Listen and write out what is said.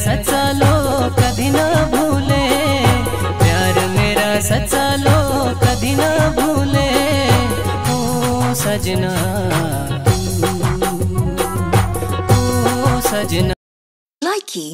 सच्चा लो कभी ना भूले। प्यार मेरा सच्चा लो कभी ना भूले। ओ सजना ओ सजना। लाइकी